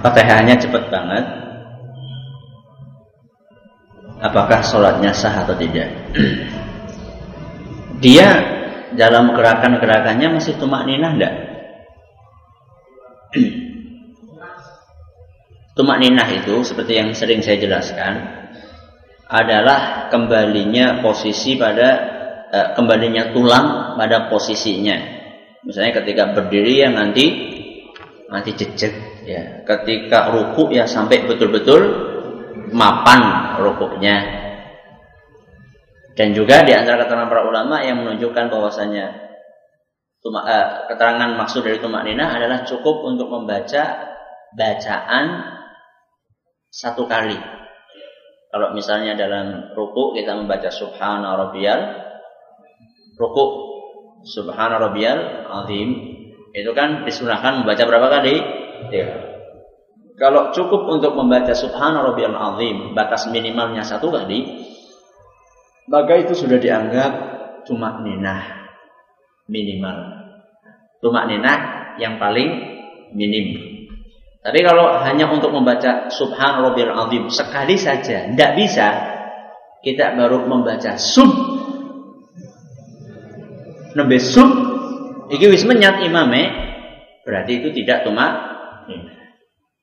Fatihahnya cepat banget. Apakah sholatnya sah atau tidak? Dia dalam gerakan-gerakannya masih tumak ninah enggak? tumak ninah itu seperti yang sering saya jelaskan adalah kembalinya posisi pada eh, kembalinya tulang pada posisinya. Misalnya ketika berdiri yang nanti nanti jejak ya. Ketika ruku ya sampai betul-betul mapan rukuknya. Dan juga di antara keterangan para ulama yang menunjukkan bahwasanya tuma, uh, keterangan maksud dari tumak nina adalah cukup untuk membaca bacaan satu kali. Kalau misalnya dalam ruku kita membaca subhana rabbiyal ruku subhana rabbiyal azim itu kan disunahkan membaca berapa kali? Ya. Kalau cukup untuk membaca subhana rabbiyal azim batas minimalnya satu kali, maka itu sudah dianggap cuma ninah minimal. Cuma ninah yang paling minim. Tapi kalau hanya untuk membaca subhan rabbiyal azim sekali saja tidak bisa, kita baru membaca sub nembe sub iki wis menyat imame berarti itu tidak cuma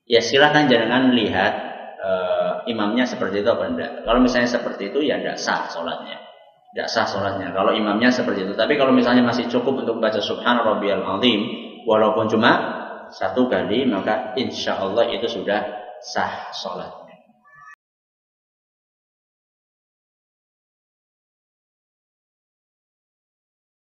ya silahkan jangan lihat uh, imamnya seperti itu apa enggak. Kalau misalnya seperti itu ya tidak sah sholatnya. Tidak sah sholatnya. Kalau imamnya seperti itu. Tapi kalau misalnya masih cukup untuk baca subhan rabbiyal azim walaupun cuma satu kali maka insya Allah itu sudah sah sholat